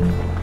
嗯。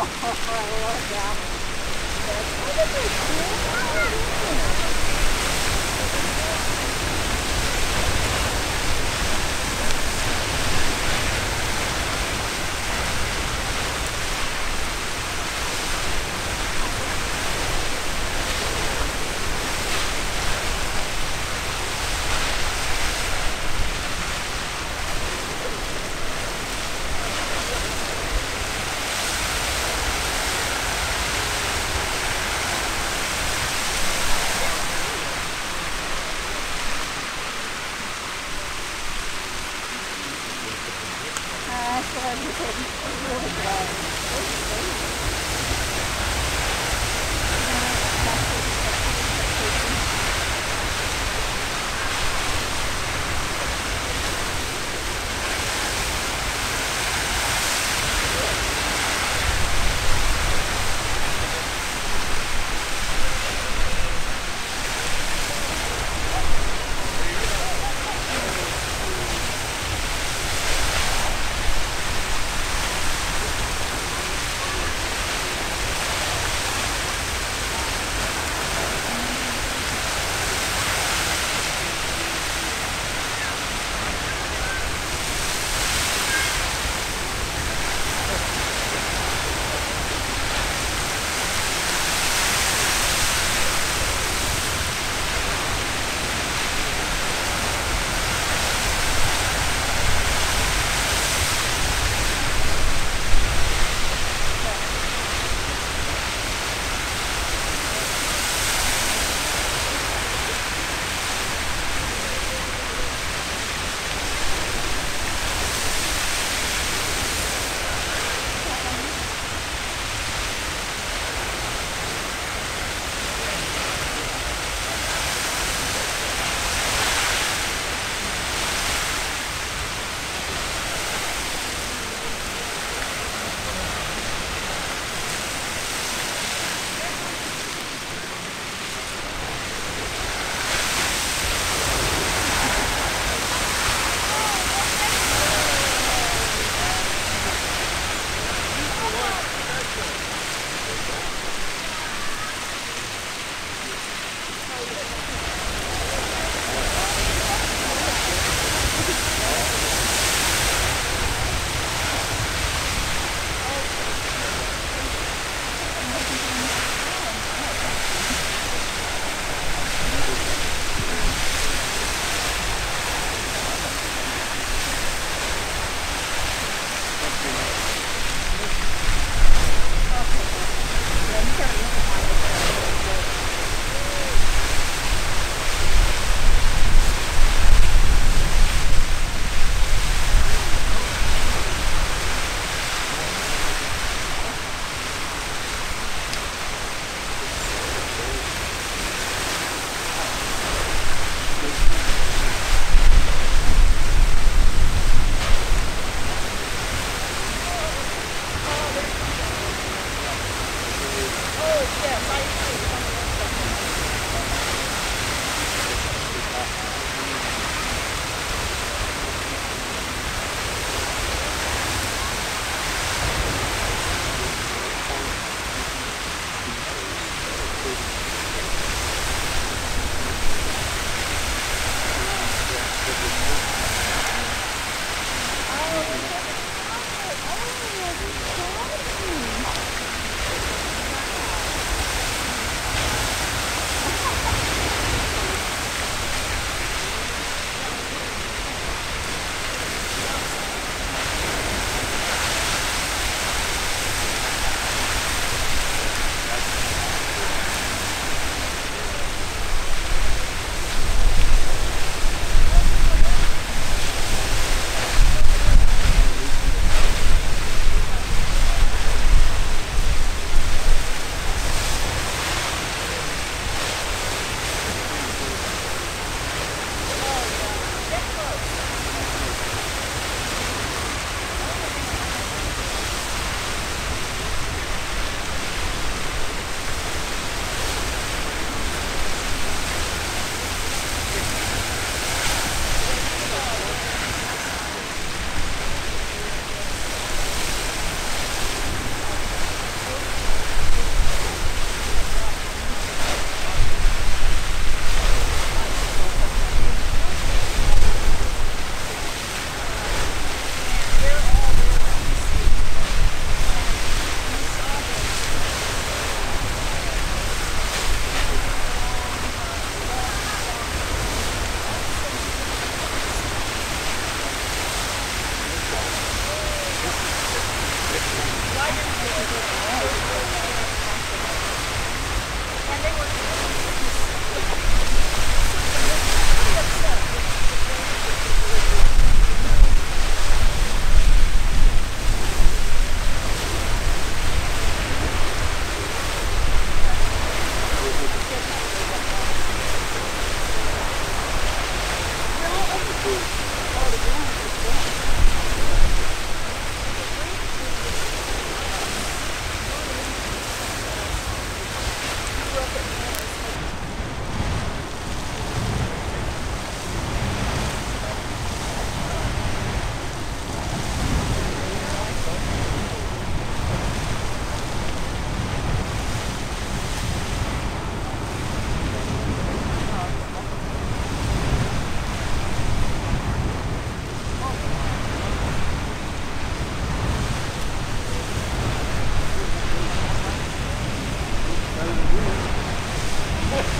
love that one.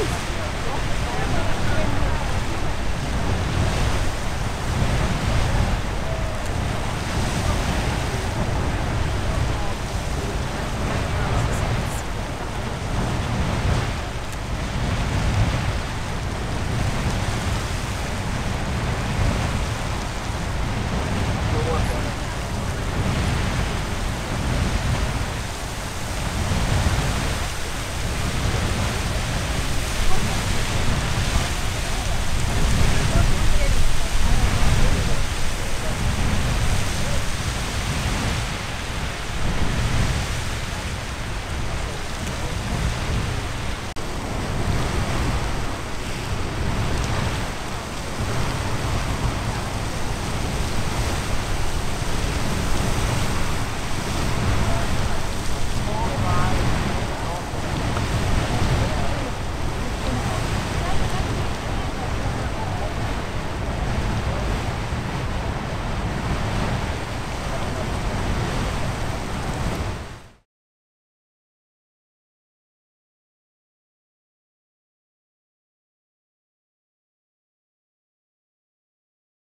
Woo!